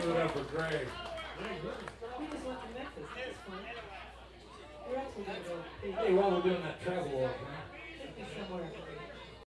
Give it up for Hey, while we're doing that travel walk, man,